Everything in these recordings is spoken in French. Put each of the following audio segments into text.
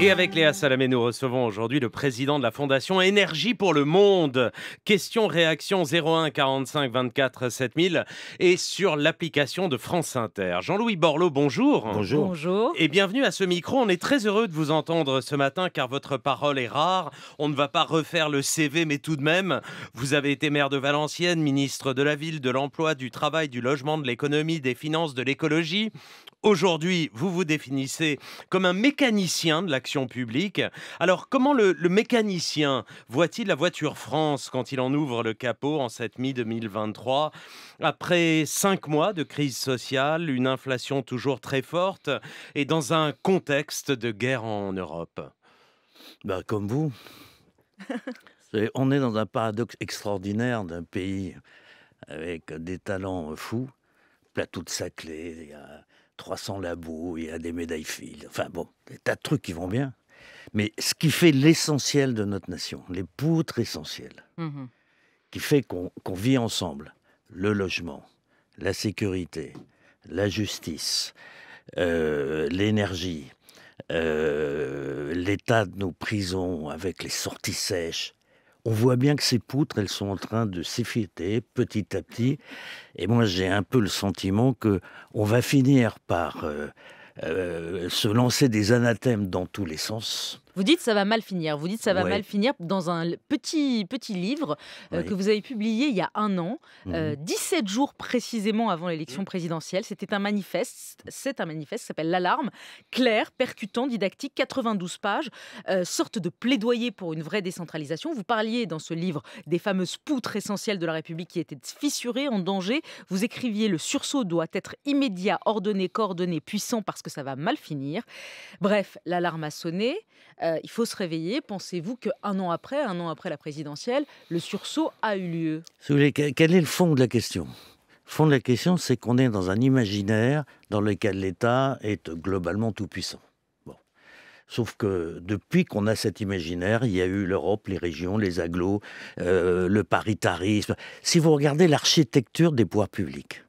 Et avec Léa Salamé, nous recevons aujourd'hui le président de la Fondation Énergie pour le Monde. Question réaction 01 45 24 7000 et sur l'application de France Inter. Jean-Louis Borloo, bonjour. Bonjour. Bonjour. Et bienvenue à ce micro. On est très heureux de vous entendre ce matin car votre parole est rare. On ne va pas refaire le CV, mais tout de même, vous avez été maire de Valenciennes, ministre de la Ville, de l'Emploi, du Travail, du Logement, de l'Économie, des Finances, de l'Écologie. Aujourd'hui, vous vous définissez comme un mécanicien de l'action publique. Alors, comment le, le mécanicien voit-il la voiture France quand il en ouvre le capot en cette mi-2023 Après cinq mois de crise sociale, une inflation toujours très forte et dans un contexte de guerre en Europe? Bah, comme vous. On est dans un paradoxe extraordinaire d'un pays avec des talents fous, plateau de Saclay, il y a 300 labos, il y a des médailles Field, enfin bon, des tas de trucs qui vont bien. Mais ce qui fait l'essentiel de notre nation, les poutres essentielles, Mhm. qui fait qu'on qu'on vit ensemble, le logement, la sécurité, la justice, euh, l'énergie, euh, l'état de nos prisons avec les sorties sèches. On voit bien que ces poutres, elles sont en train de s'effriter petit à petit. Et moi, j'ai un peu le sentiment que on va finir par euh, euh, se lancer des anathèmes dans tous les sens. Vous dites ça va mal finir. Vous dites ça va Ouais. mal finir dans un petit petit livre euh, que vous avez publié il y a un an, euh, 17 jours précisément avant l'élection présidentielle. C'était un manifeste. C'est un manifeste qui s'appelle l'alarme, clair, percutant, didactique, 92 pages, euh, sorte de plaidoyer pour une vraie décentralisation. Vous parliez dans ce livre des fameuses poutres essentielles de la République qui étaient fissurées, en danger. Vous écriviez le sursaut doit être immédiat, ordonné, coordonné, puissant parce que ça va mal finir. Bref, l'alarme a sonné. Euh, il faut se réveiller. Pensez-vous qu'un an après, un an après la présidentielle, le sursaut a eu lieu? Quel est le fond de la question? Le fond de la question, c'est qu'on est dans un imaginaire dans lequel l'État est globalement tout-puissant. Sauf que depuis qu'on a cet imaginaire, il y a eu l'Europe, les régions, les agglos, euh, le paritarisme. Si vous regardez l'architecture des pouvoirs publics,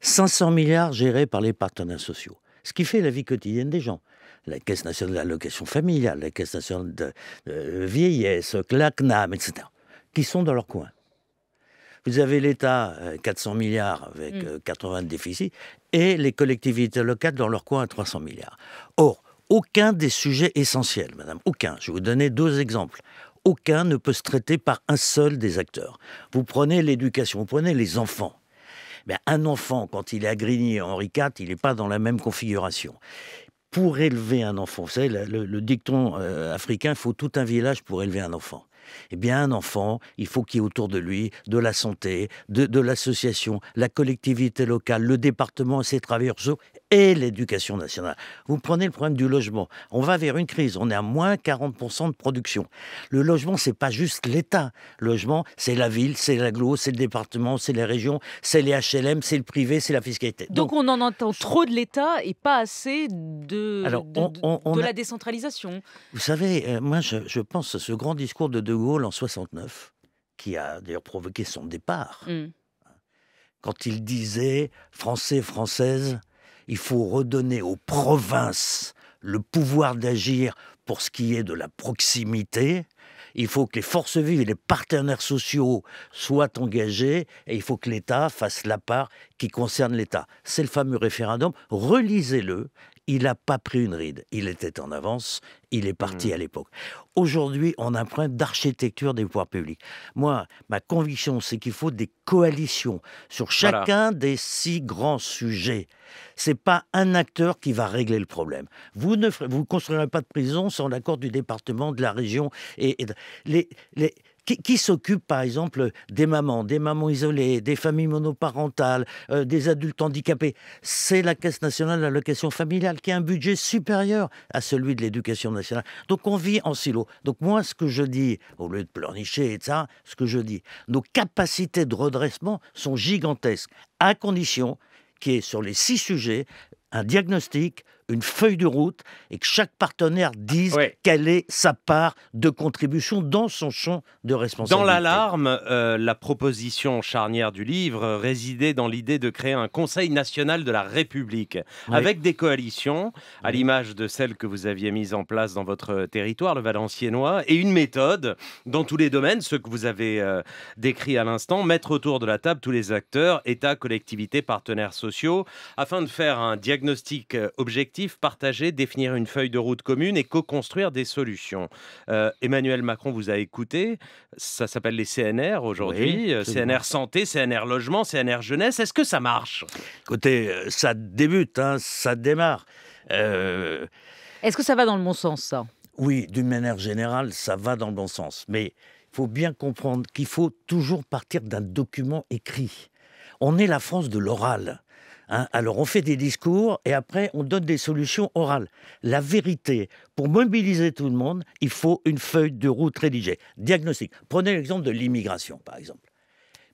500 milliards gérés par les partenaires sociaux, ce qui fait la vie quotidienne des gens. La Caisse nationale de l'allocation familiale, la Caisse nationale de euh, vieillesse, la CNAM, etc., qui sont dans leur coin. Vous avez l'État, euh, 400 milliards avec Mm. euh, 80 de déficit, et les collectivités locales dans leur coin à 300 milliards. Or, aucun des sujets essentiels, madame, aucun, je vais vous donner deux exemples, aucun ne peut se traiter par un seul des acteurs. Vous prenez l'éducation, vous prenez les enfants. Ben, un enfant, quand il est à Grigny, à Henri IV, il n'est pas dans la même configuration. Pour élever un enfant, vous savez, le, dicton euh, africain, il faut tout un village pour élever un enfant. Eh bien, un enfant, il faut qu'il y ait autour de lui de la santé, de, de l'association, la collectivité locale, le département et ses travailleurs et l'éducation nationale. Vous prenez le problème du logement. On va vers une crise. On est à moins 40% de production. Le logement, c'est pas juste l'État. Le logement, c'est la ville, c'est l'aglo, c'est le département, c'est les régions, c'est les HLM, c'est le privé, c'est la fiscalité. Donc, on en entend trop de l'État et pas assez de, Alors, de, on- de- on- on de a- la décentralisation. Vous savez, euh, moi, je, je pense à ce grand discours de De Gaulle en 69, qui a d'ailleurs provoqué son départ, Mm. quand il disait Français, Françaises, il faut redonner aux provinces le pouvoir d'agir pour ce qui est de la proximité. Il faut que les forces vives et les partenaires sociaux soient engagés et il faut que l'État fasse la part qui concerne l'État. C'est le fameux référendum. Relisez-le. Il n'a pas pris une ride. Il était en avance. Il est parti à l'époque. Aujourd'hui, on a un problème d'architecture des pouvoirs publics. Moi, ma conviction, c'est qu'il faut des coalitions sur Voilà. chacun des six grands sujets. C'est pas un acteur qui va régler le problème. Vous ne vous construirez pas de prison sans l'accord du département, de la région et, et les, les- qui, s'occupe par exemple des mamans, des mamans isolées, des familles monoparentales, euh, des adultes handicapés? C'est la Caisse nationale de l'allocation familiale qui a un budget supérieur à celui de l'éducation nationale. Donc on vit en silo. Donc moi, ce que je dis, au lieu de pleurnicher et ça, ce que je dis, nos capacités de redressement sont gigantesques, à condition qu'il y ait sur les six sujets un diagnostic, une feuille de route et que chaque partenaire dise Ouais. quelle est sa part de contribution dans son champ de responsabilité. Dans l'alarme, euh, la proposition charnière du livre résidait dans l'idée de créer un Conseil national de la République, Oui. avec des coalitions, à Oui. l'image de celle que vous aviez mise en place dans votre territoire, le Valenciennois, et une méthode dans tous les domaines, ceux que vous avez euh, décrits à l'instant, mettre autour de la table tous les acteurs, État, collectivités, partenaires sociaux, afin de faire un diagnostic euh, objectif, partagé, définir une feuille de route commune et co-construire des solutions. Euh, Emmanuel Macron vous a écouté, ça s'appelle les CNR aujourd'hui, Oui, euh. CNR santé, CNR logement, CNR jeunesse. Est-ce que ça marche? Écoutez, euh, ça débute, hein, ça démarre. Euh, Est-ce que ça va dans le bon sens, ça? Oui, d'une manière générale, ça va dans le bon sens. Mais il faut bien comprendre qu'il faut toujours partir d'un document écrit. On est la France de l'oral. Hein. Alors on fait des discours et après on donne des solutions orales. La vérité, pour mobiliser tout le monde, il faut une feuille de route rédigée. Diagnostic. Prenez l'exemple de l'immigration, par exemple.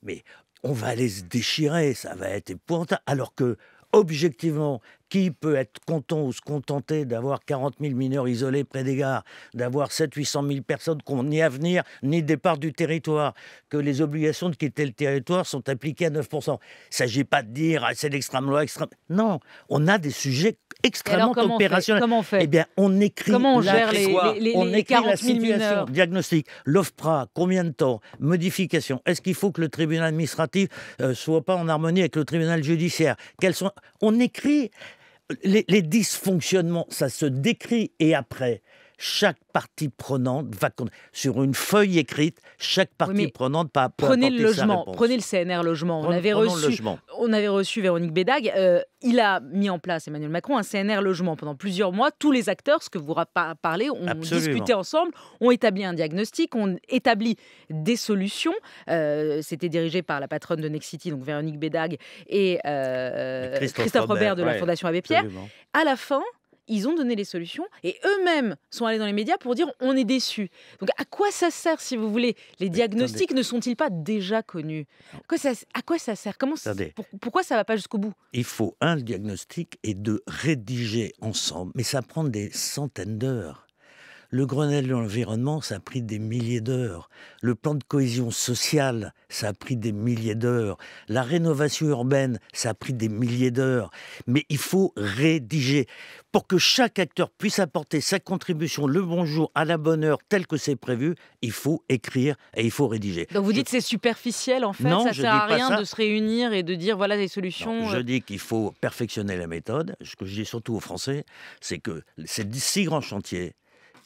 Mais on va aller se déchirer, ça va être épouvantable. Alors que, objectivement, qui peut être content ou se contenter d'avoir 40 000 mineurs isolés près des gares, d'avoir 700-800 000 personnes qui n'ont ni avenir ni départ du territoire, que les obligations de quitter le territoire sont appliquées à 9 Il ne s'agit pas de dire ah, c'est l'extrême loi, extrême. Non, on a des sujets Et extrêmement alors, comment on fait opérationnels. Comment on fait Eh bien, on écrit Comment on la- gère les, les- les- on écrit la 40 000 situation, mineurs. diagnostic, l'OFPRA, combien de temps, modification, est-ce qu'il faut que le tribunal administratif euh, soit pas en harmonie avec le tribunal judiciaire? Quels sont On écrit les, les dysfonctionnements, ça se décrit et après, chaque partie prenante va sur une feuille écrite, chaque partie prenante va peut Prenez le logement, prenez le CNR logement. On avait reçu on avait reçu Véronique Bédag. euh, il a mis en place, Emmanuel Macron, un CNR logement pendant plusieurs mois. Tous les acteurs, ce que vous parlez, ont Absolument. discuté ensemble, ont établi un diagnostic, ont établi des solutions. Euh, C'était dirigé par la patronne de Nexity, donc Véronique Bédag, et euh, Et Christophe Christophe, Robert, Robert, de la ouais, Fondation Abbé Pierre. Absolument. À la fin, ils ont donné les solutions et eux-mêmes sont allés dans les médias pour dire on est déçus. Donc à quoi ça sert, si vous voulez? Les diagnostics ne sont-ils pas déjà connus? À quoi, ça, à quoi ça sert? Comment pour- Pourquoi ça va pas jusqu'au bout? Il faut, un, le diagnostic et deux, rédiger ensemble. Mais ça prend des centaines d'heures. Le Grenelle de l'environnement, ça a pris des milliers d'heures. Le plan de cohésion sociale, ça a pris des milliers d'heures. La rénovation urbaine, ça a pris des milliers d'heures. Mais il faut rédiger pour que chaque acteur puisse apporter sa contribution le bonjour à la bonne heure tel que c'est prévu. Il faut écrire et il faut rédiger. Donc vous Je- dites c'est superficiel en fait, Non, ça je sert à rien ça. de se réunir et de dire voilà les solutions. Non, je euh, dis qu'il faut perfectionner la méthode. Ce que je dis surtout aux Français, c'est que ces six grands chantiers,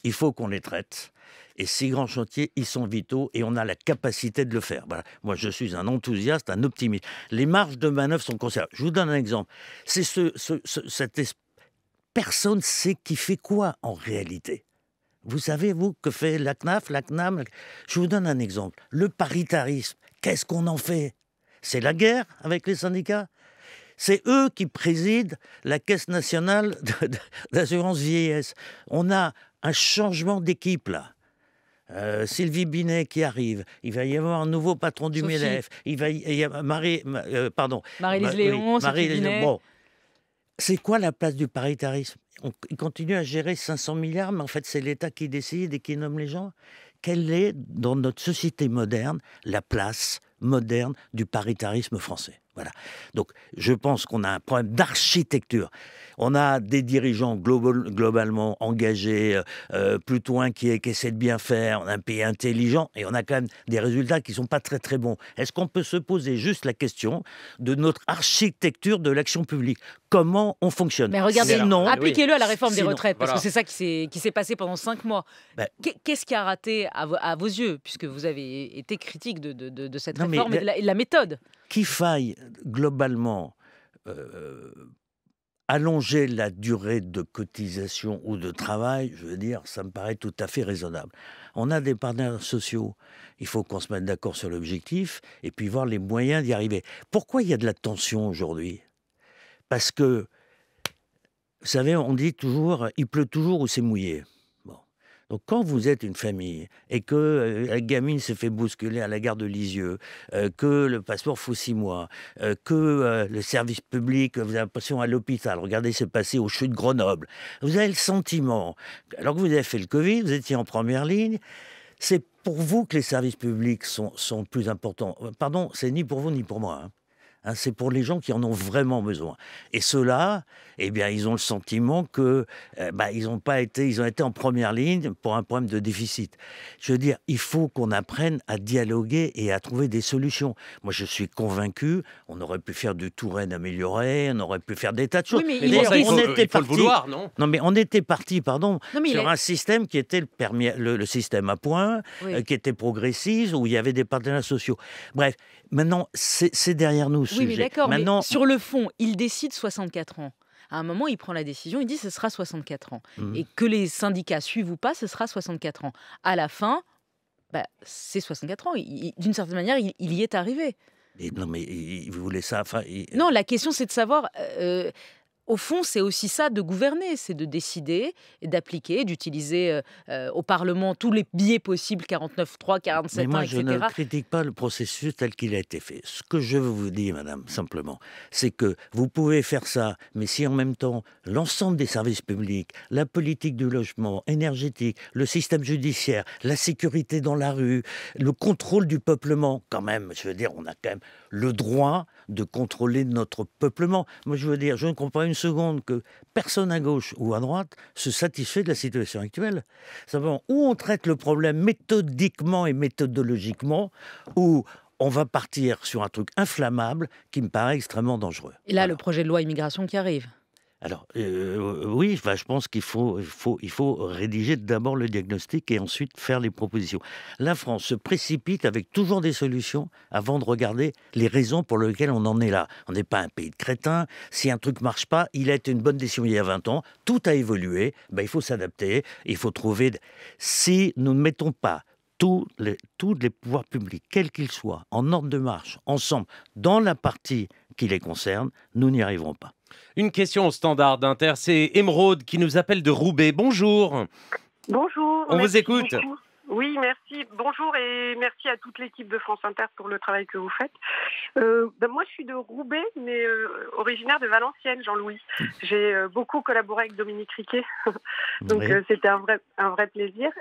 il faut qu'on les traite. Et ces grands chantiers, ils sont vitaux et on a la capacité de le faire. Moi, je suis un enthousiaste, un optimiste. Les marges de manœuvre sont conservées. Je vous donne un exemple. C'est ce, ce- ce- cette personne sait qui fait quoi en réalité. Vous savez, vous, que fait la CNAF, la CNAM? Je vous donne un exemple. Le paritarisme, qu'est-ce qu'on en fait? C'est la guerre avec les syndicats? C'est eux qui président la Caisse nationale d'assurance vieillesse. On a un changement d'équipe là. Euh, Sylvie Binet qui arrive, il va y avoir un nouveau patron du Sophie. MEDEF, il va y, il y a Marie, ma- euh, pardon, Marie-Lise Ma- Léon, oui, Binet. Bon, c'est quoi la place du paritarisme? On- Il continue à gérer 500 milliards, mais en fait c'est l'État qui décide et qui nomme les gens? Quelle est, dans notre société moderne, la place moderne du paritarisme français? Voilà. Donc je pense qu'on a un problème d'architecture. On a des dirigeants global- globalement engagés, euh, euh, plutôt inquiets, qui essaient de bien faire. On a un pays intelligent et on a quand même des résultats qui ne sont pas très très bons. Est-ce qu'on peut se poser juste la question de notre architecture de l'action publique? Comment on fonctionne? Mais regardez, Sinon, appliquez-le à la réforme des retraites, parce voilà. que c'est ça qui s'est passé pendant cinq mois. Ben- Qu'est- Qu'est-ce qui a raté à, vo- à vos yeux, puisque vous avez été critique de, de- de- de cette Non, mais réforme et, la- de la, et de la méthode? Qu'il faille globalement euh, allonger la durée de cotisation ou de travail, je veux dire, ça me paraît tout à fait raisonnable. On a des partenaires sociaux, il faut qu'on se mette d'accord sur l'objectif et puis voir les moyens d'y arriver. Pourquoi il y a de la tension aujourd'hui? Parce que, vous savez, on dit toujours, il pleut toujours ou c'est mouillé. Donc quand vous êtes une famille et que euh, la gamine s'est fait bousculer à la gare de Lisieux, euh, que le passeport faut six mois, euh, que le service public, vous avez l'impression à l'hôpital, regardez, c'est passé au CHU de Grenoble, vous avez le sentiment, alors que vous avez fait le Covid, vous étiez en première ligne, c'est pour vous que les services publics sont, sont plus importants. Pardon, c'est ni pour vous ni pour moi. Hein. Hein, c'est pour les gens qui en ont vraiment besoin. Et ceux-là, eh bien, ils ont le sentiment que, eh, bah, ils ont pas été, ils ont été en première ligne pour un problème de déficit. Je veux dire, il faut qu'on apprenne à dialoguer et à trouver des solutions. Moi, je suis convaincu, on aurait pu faire du Touraine amélioré, on aurait pu faire des tas de choses. mais, on était parti, vouloir, non? Non, mais on était parti, pardon, sur un système qui était le, le, système à points, euh, qui était progressiste, où il y avait des partenaires sociaux. Bref, maintenant, c'est derrière nous oui, mais d'accord, Maintenant... sur le fond, il décide 64 ans. À un moment, il prend la décision, il dit ce sera 64 ans. Mmh. Et que les syndicats suivent ou pas, ce sera 64 ans. À la fin, bah, c'est 64 ans. D'une certaine manière, il, y est arrivé. Et non, mais vous voulez ça enfin, Non, la question, c'est de savoir. Euh, au fond, c'est aussi ça de gouverner, c'est de décider et d'appliquer, d'utiliser euh, euh, au Parlement tous les biais possibles, 49.3, 47 Mais moi, je ne critique pas le processus tel qu'il a été fait. Ce que je veux vous dire, madame, simplement, c'est que vous pouvez faire ça, mais si en même temps, l'ensemble des services publics, la politique du logement, énergétique, le système judiciaire, la sécurité dans la rue, le contrôle du peuplement, quand même, je veux dire, on a quand même le droit de contrôler notre peuplement. Moi, je veux dire, je ne comprends pas une seconde que personne à gauche ou à droite se satisfait de la situation actuelle. Simplement, où on traite le problème méthodiquement et méthodologiquement, ou on va partir sur un truc inflammable qui me paraît extrêmement dangereux. Et là, le projet de loi immigration qui arrive alors euh, oui, je pense qu'il faut, il faut, rédiger d'abord le diagnostic et ensuite faire les propositions. La France se précipite avec toujours des solutions avant de regarder les raisons pour lesquelles on en est là. On n'est pas un pays de crétins. Si un truc marche pas, il a été une bonne décision il y a 20 ans. Tout a évolué. Ben, il faut s'adapter. Il faut trouver. Si nous ne mettons pas tous tous les pouvoirs publics, quels qu'ils soient, en ordre de marche, ensemble, dans la partie qui les concerne, nous n'y arriverons pas. Une question au standard d'Inter, c'est Émeraude qui nous appelle de Roubaix. Bonjour. Bonjour. On vous écoute. Oui, merci. Bonjour et merci à toute l'équipe de France Inter pour le travail que vous faites. Euh, ben, moi, je suis de Roubaix, mais euh, originaire de Valenciennes, Jean-Louis. J'ai euh, beaucoup collaboré avec Dominique Riquet, donc c'était un vrai, un vrai plaisir.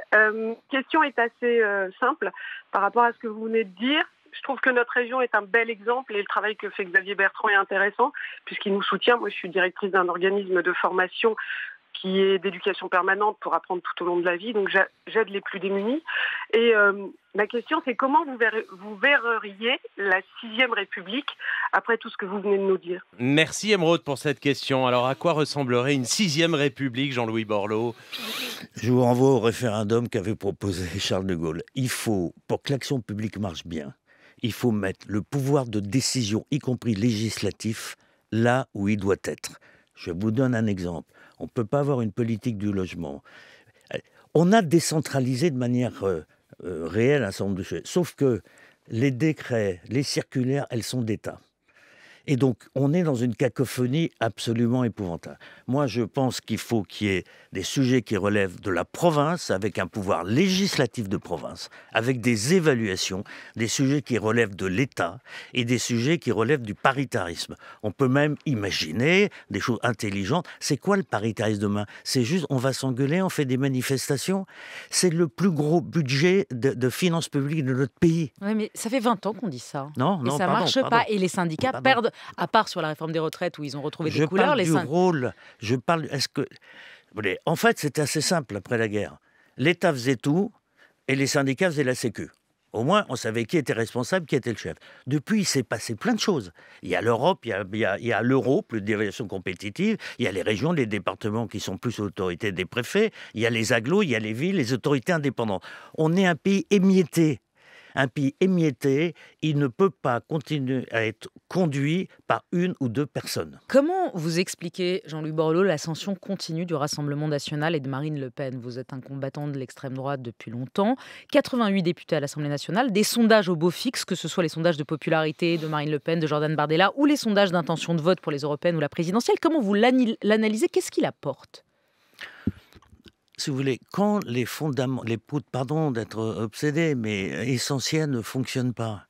question est assez simple par rapport à ce que vous venez de dire je trouve que notre région est un bel exemple et le travail que fait Xavier Bertrand est intéressant puisqu'il nous soutient. Moi, je suis directrice d'un organisme de formation qui est d'éducation permanente pour apprendre tout au long de la vie. Donc j'aide les plus démunis. Et euh, ma question, c'est comment vous, vous verriez la sixième République après tout ce que vous venez de nous dire? Merci Emeraude pour cette question. Alors à quoi ressemblerait une sixième République, Jean-Louis Borloo? Je vous renvoie au référendum qu'avait proposé Charles de Gaulle. Il faut, pour que l'action publique marche bien, il faut mettre le pouvoir de décision, y compris législatif, là où il doit être. Je vous donne un exemple. On ne peut pas avoir une politique du logement. On a décentralisé de manière euh, euh, réelle un certain nombre de choses. Sauf que les décrets, les circulaires, elles sont d'État. Et donc, on est dans une cacophonie absolument épouvantable. Moi, je pense qu'il faut qu'il y ait des sujets qui relèvent de la province, avec un pouvoir législatif de province, avec des évaluations, des sujets qui relèvent de l'État et des sujets qui relèvent du paritarisme. On peut même imaginer des choses intelligentes. C'est quoi le paritarisme demain? C'est juste, on va s'engueuler, on fait des manifestations? C'est le plus gros budget de, finances publiques de notre pays. Oui, mais ça fait 20 ans qu'on dit ça. Non, non, et ça ne marche pas. Et les syndicats perdent à part sur la réforme des retraites où ils ont retrouvé des couleurs. les du rôle. Je parle. Est-ce que en fait, c'était assez simple après la guerre. L'État faisait tout et les syndicats faisaient la Sécu. Au moins, on savait qui était responsable, qui était le chef. Depuis, il s'est passé plein de choses. Il y a l'Europe, il y a, l'euro, plus d'évaluation compétitive, il y a les régions, les départements qui sont plus autorités des préfets, il y a les agglos, il y a les villes, les autorités indépendantes. On est un pays émietté un pays émietté, il ne peut pas continuer à être conduit par une ou deux personnes. Comment vous expliquez, Jean-Louis Borloo, l'ascension continue du Rassemblement national et de Marine Le Pen? Vous êtes un combattant de l'extrême droite depuis longtemps. 88 députés à l'Assemblée nationale, des sondages au beau fixe, que ce soit les sondages de popularité de Marine Le Pen, de Jordan Bardella, ou les sondages d'intention de vote pour les européennes ou la présidentielle. Comment vous l'analysez? Qu'est-ce qu'il apporte si vous voulez, quand les fondaments, les poutres, pardon d'être obsédé, mais essentiels ne fonctionnent pas,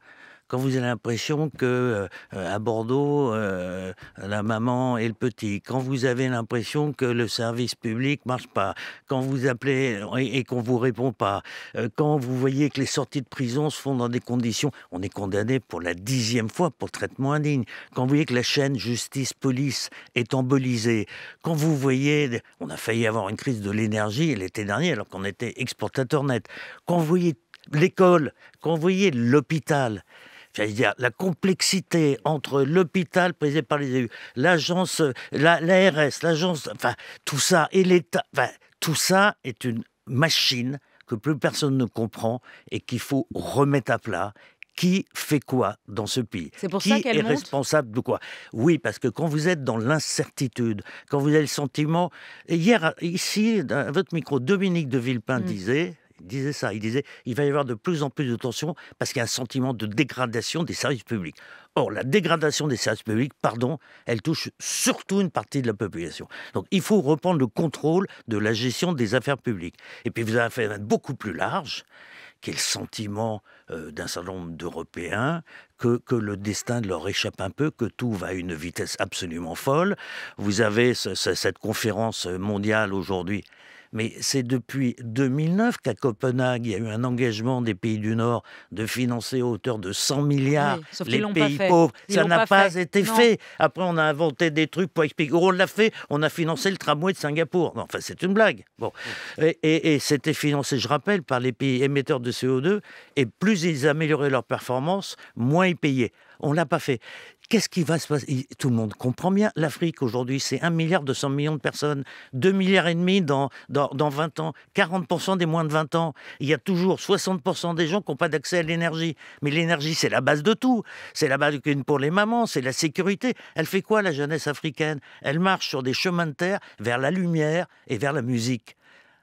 quand vous avez l'impression que euh, à Bordeaux, euh, la maman et le petit, quand vous avez l'impression que le service public marche pas, quand vous appelez et, qu'on vous répond pas, euh, quand vous voyez que les sorties de prison se font dans des conditions, on est condamné pour la dixième fois pour traitement indigne, quand vous voyez que la chaîne justice-police est embolisée, quand vous voyez, on a failli avoir une crise de l'énergie l'été dernier alors qu'on était exportateur net, quand vous voyez l'école, quand vous voyez l'hôpital, j'allais dire, la complexité entre l'hôpital présidé par les élus, l'agence, l'ARS, l'agence, enfin, tout ça, et l'État, enfin, tout ça est une machine que plus personne ne comprend et qu'il faut remettre à plat. Qui fait quoi dans ce pays? C'est pour qui ça qu'elle est responsable de quoi? Oui, parce que quand vous êtes dans l'incertitude, quand vous avez le sentiment... Hier, ici, à votre micro, Dominique de Villepin mm. disait, disait ça. Il disait il va y avoir de plus en plus de tensions parce qu'il y a un sentiment de dégradation des services publics. Or, la dégradation des services publics, pardon, elle touche surtout une partie de la population. Donc, il faut reprendre le contrôle de la gestion des affaires publiques. Et puis, vous avez un phénomène beaucoup plus large qui est le sentiment euh, d'un certain nombre d'Européens que, que, le destin leur échappe un peu, que tout va à une vitesse absolument folle. Vous avez cette conférence mondiale aujourd'hui mais c'est depuis 2009 qu'à Copenhague, il y a eu un engagement des pays du Nord de financer à hauteur de 100 milliards les pays pauvres. Ça n'a pas, été fait. Après, on a inventé des trucs pour expliquer. On l'a fait, on a financé le tramway de Singapour. Non, enfin, c'est une blague. Bon. Et, et c'était financé, je rappelle, par les pays émetteurs de CO2. Et plus ils amélioraient leur performance, moins ils payaient. On ne l'a pas fait. Qu'est-ce qui va se passer? Tout le monde comprend bien. L'Afrique aujourd'hui, c'est 1 milliard 200 millions de personnes, 2 milliards et demi dans, dans, dans 20 ans, 40% des moins de 20 ans. Il y a toujours 60% des gens qui n'ont pas d'accès à l'énergie. Mais l'énergie, c'est la base de tout. C'est la base pour les mamans, c'est la sécurité. Elle fait quoi la jeunesse africaine? Elle marche sur des chemins de terre vers la lumière et vers la musique.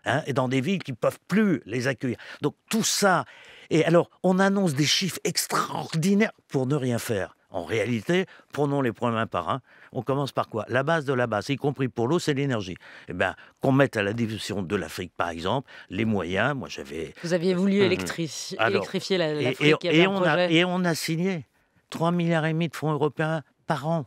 Hein, et dans des villes qui ne peuvent plus les accueillir. Donc tout ça. Et alors, on annonce des chiffres extraordinaires pour ne rien faire. En réalité, prenons les points un par un. On commence par quoi? La base de la base, y compris pour l'eau, c'est l'énergie. Eh bien, qu'on mette à la diffusion de l'Afrique, par exemple, les moyens. Moi, j'avais. Vous aviez voulu hum, hum. électrifier l'Afrique. Et, et, on a, et on a signé 3 milliards et demi de fonds européens par an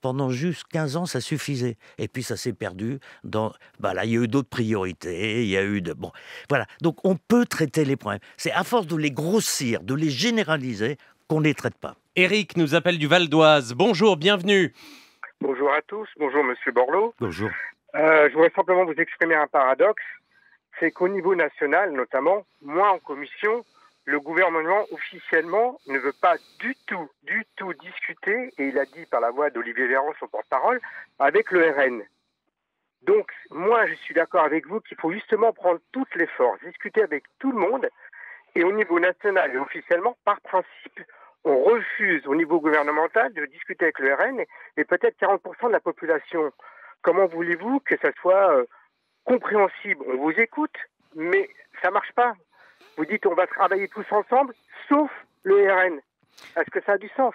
pendant juste 15 ans, ça suffisait. Et puis ça s'est perdu. Dans, bah là, il y a eu d'autres priorités. Il y a eu de bon, voilà. Donc on peut traiter les problèmes. C'est à force de les grossir, de les généraliser, qu'on ne les traite pas. Eric nous appelle du Val d'Oise. Bonjour, bienvenue. Bonjour à tous. Bonjour, Monsieur Borloo. Bonjour. Euh, je voudrais simplement vous exprimer un paradoxe. C'est qu'au niveau national, notamment, moi en commission, le gouvernement officiellement ne veut pas du tout, du tout discuter, et il a dit par la voix d'Olivier Véran, son porte-parole, avec le RN. Donc, moi, je suis d'accord avec vous qu'il faut justement prendre toutes les forces, discuter avec tout le monde, et au niveau national et officiellement, par principe, on refuse au niveau gouvernemental de discuter avec le RN et, peut-être 40% de la population. Comment voulez-vous que ça soit euh, compréhensible? On vous écoute, mais ça marche pas. Vous dites on va travailler tous ensemble, sauf le RN. Est-ce que ça a du sens?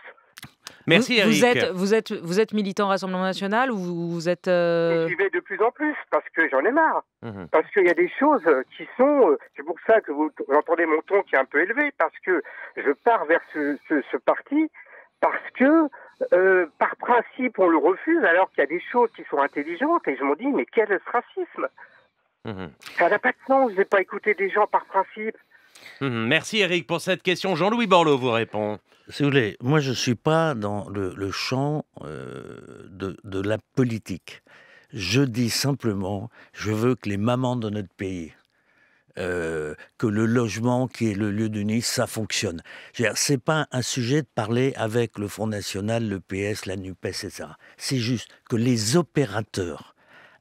Merci Eric. Vous êtes, vous êtes, vous êtes militant Rassemblement National ou vous, êtes... Euh... J'y vais de plus en plus parce que j'en ai marre. Mhm. Parce qu'il y a des choses qui sont... Euh, c'est pour ça que vous, entendez mon ton qui est un peu élevé parce que je pars vers ce, ce, parti parce que euh, par principe on le refuse alors qu'il y a des choses qui sont intelligentes et je me dis mais quel est ce racisme? Mhm. Ça n'a pas de sens, je n'ai pas écouté des gens par principe. Mhm. Merci Eric pour cette question. Jean-Louis Borloo vous répond. Si vous voulez, moi je ne suis pas dans le, champ euh, de, la politique. Je dis simplement, je veux que les mamans de notre pays, euh, que le logement qui est le lieu de Nice, ça fonctionne. C'est pas un sujet de parler avec le Front National, le PS, la NUPES, etc. C'est juste que les opérateurs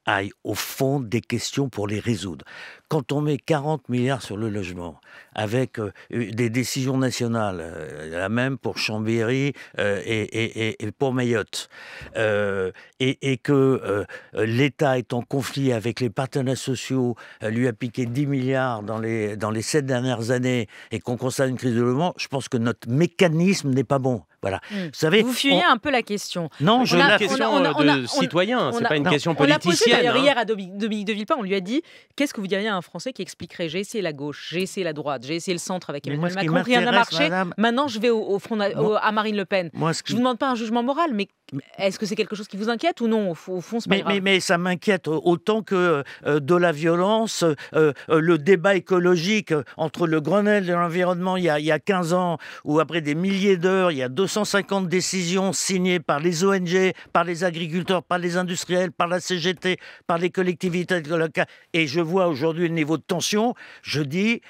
aillent au fond des questions pour les résoudre. Quand on met 40 milliards sur le logement, avec euh, des décisions nationales, euh, la même pour Chambéry euh, et, pour Mayotte, et, que l'État est en conflit avec les partenaires sociaux, lui a piqué 10 milliards dans les, dans les 7 dernières années, et qu'on constate une crise de logement, je pense que notre mécanisme n'est pas bon. Voilà. Hmm. Vous savez, vous fuyez un peu la question. Non, je la question de citoyen, c'est pas une question politicienne. On l'a posé hier à Dominique de Villepin, on lui a dit qu'est-ce que vous diriez à un Français qui expliquerait j'ai essayé la gauche, j'ai essayé la droite, j'ai essayé le centre avec Emmanuel Macron, rien n'a marché. Maintenant, je vais au, front à Marine Le Pen. je ne vous demande pas un jugement moral, mais est-ce que c'est quelque chose qui vous inquiète ou non? Au fond, mais, mais, mais, ça m'inquiète autant que euh, de la violence, euh, euh, le débat écologique entre le Grenelle de l'environnement il, il, y a 15 ans, ou après des milliers d'heures, il y a 250 décisions signées par les ONG, par les agriculteurs, par les industriels, par la CGT, par les collectivités locales, et je vois aujourd'hui le niveau de tension, je dis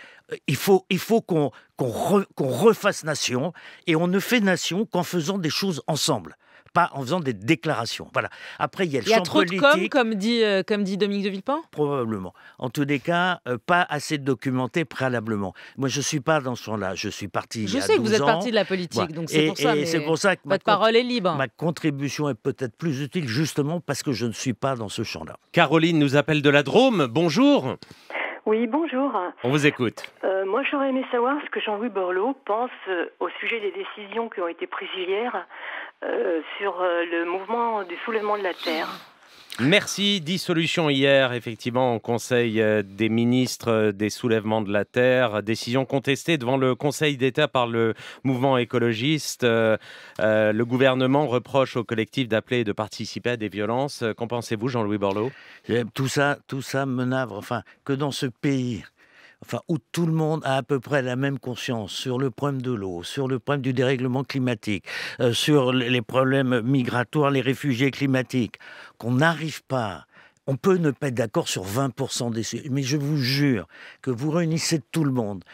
il faut, il faut qu'on refasse nation, et on ne fait nation qu'en faisant des choses ensemble pas en faisant des déclarations. Voilà. Après, il y a le il y a trop de com, comme dit, euh, comme dit Dominique de Villepin? Probablement. En tous les cas, euh, pas assez documenté préalablement. Moi, je ne suis pas dans ce sens-là. Je suis parti Je il y a sais que vous êtes parti de la politique, donc c'est pour ça. c'est pour ça que votre parole est libre. Ma contribution est peut-être plus utile justement parce que je ne suis pas dans ce champ-là. Caroline nous appelle de la Drôme. Bonjour. Oui, bonjour. On vous écoute. Euh, moi, j'aurais aimé savoir ce que Jean-Louis Borloo pense au sujet des décisions qui ont été prises hier sur euh, le mouvement du soulèvement de la Terre. Merci. Dissolution hier, effectivement, au Conseil euh, des ministres des soulèvements de la Terre. Décision contestée devant le Conseil d'État par le mouvement écologiste. le gouvernement reproche au collectif d'appeler et de participer à des violences. Qu'en pensez-vous, Jean-Louis Borloo? Tout ça, tout ça me navre. Enfin, que dans ce pays enfin, où tout le monde a à peu près la même conscience sur le problème de l'eau, sur le problème du dérèglement climatique, euh, sur les problèmes migratoires, les réfugiés climatiques, qu'on n'arrive pas on peut ne pas être d'accord sur 20% des sujets, mais je vous jure que vous réunissez tout le monde,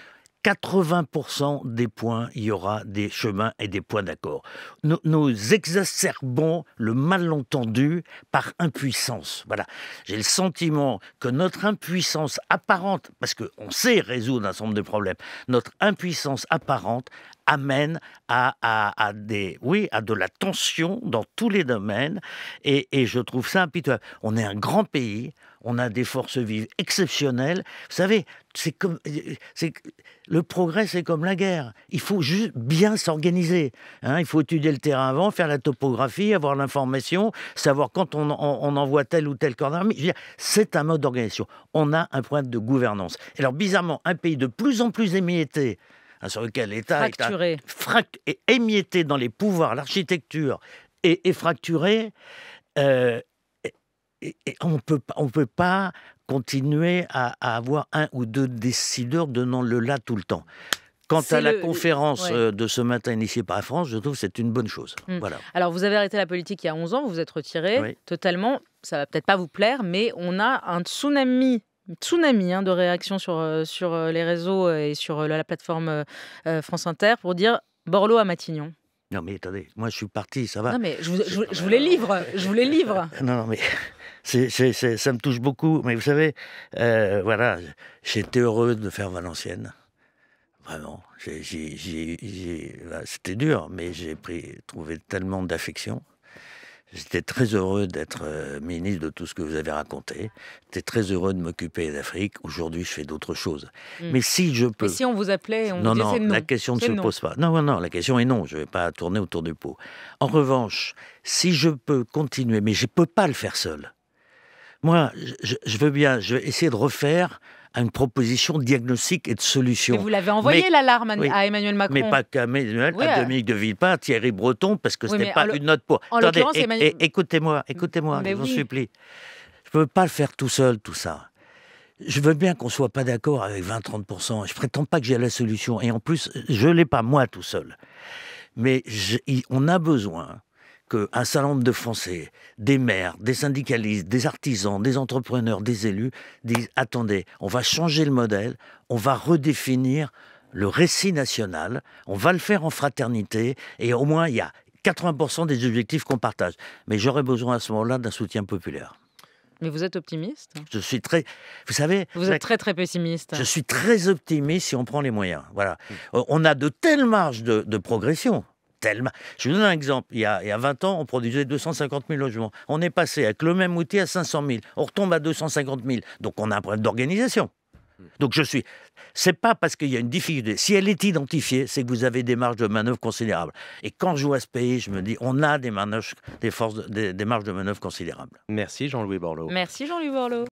80% des points, il y aura des chemins et des points d'accord. Nous, exacerbons le malentendu par impuissance. Voilà. J'ai le sentiment que notre impuissance apparente, parce qu'on sait résoudre un certain nombre de problèmes, notre impuissance apparente amène à, des, oui, à de la tension dans tous les domaines. Et, je trouve ça impitoyable. On est un grand pays on a des forces vives exceptionnelles. Vous savez, c'est comme, c'est, le progrès, c'est comme la guerre. Il faut juste bien s'organiser. Hein. Il faut étudier le terrain avant, faire la topographie, avoir l'information, savoir quand on, envoie tel ou tel corps d'armée. C'est un mode d'organisation. On a un point de gouvernance. alors, bizarrement, un pays de plus en plus émietté, hein, sur lequel l'État est, émietté dans les pouvoirs, l'architecture, et, fracturé, euh, on ne peut pas continuer à, avoir un ou deux décideurs donnant le là tout le temps. Quant à la conférence euh, de ce matin initiée par la France, je trouve que c'est une bonne chose. Hmm. Voilà. Alors, vous avez arrêté la politique il y a 11 ans, vous vous êtes retiré totalement. Ça va peut-être pas vous plaire, mais on a un tsunami tsunami hein, de réactions sur, euh, sur euh, les réseaux et sur la plateforme France Inter pour dire Borloo à Matignon. Non mais attendez, moi je suis parti, ça va. Non mais je, vous les livre, je vous les livre. Non, non mais ça me touche beaucoup. Mais vous savez, euh, voilà, j'étais heureux de faire Valenciennes. Vraiment, c'était dur, mais j'ai trouvé tellement d'affection. J'étais très heureux d'être euh, ministre de tout ce que vous avez raconté. J'étais très heureux de m'occuper d'Afrique. Aujourd'hui, je fais d'autres choses. Hmm. Mais si je peux. Mais si on vous appelait, on non, vous non, non, la question ne se pose pas. Non, non, non, la question est non. Je ne vais pas tourner autour du pot. En revanche, si je peux continuer, mais je ne peux pas le faire seul. Moi, je, veux bien, je vais essayer de refaire une proposition de diagnostic et de solution. Mais vous l'avez envoyé l'alarme à Emmanuel Macron. Mais pas qu'à Emmanuel, à Dominique de Villepin, à Thierry Breton, parce que ce n'est pas une note pour. Attendez, écoutez-moi, écoutez-moi, je vous supplie. Je ne peux pas le faire tout seul, tout ça. Je veux bien qu'on soit pas d'accord avec 20-30%. Je prétends pas que j'ai la solution. Et en plus, je l'ai pas moi tout seul. Mais on a besoin qu'un certain nombre de Français, des maires, des syndicalistes, des artisans, des entrepreneurs, des élus, disent attendez, on va changer le modèle, on va redéfinir le récit national, on va le faire en fraternité, et au moins il y a 80% des objectifs qu'on partage. Mais j'aurais besoin à ce moment-là d'un soutien populaire. Mais vous êtes optimiste? Je suis très. Vous savez. Vous êtes très très pessimiste. Je suis très optimiste si on prend les moyens. Voilà. Mmh. On a de telles marges de, de progression. Tellement. Je vous donne un exemple. Il y, a, il y, a, 20 ans, on produisait 250 000 logements. On est passé avec le même outil à 500 000. On retombe à 250 000. Donc on a un problème d'organisation. Donc je suis. C'est pas parce qu'il y a une difficulté. Si elle est identifiée, c'est que vous avez des marges de manœuvre considérables. Et quand je vois ce pays, je me dis, on a des manœuvres, des forces, des, des marges de manœuvre considérables. Merci Jean-Louis Borloo. Merci Jean-Louis Borloo.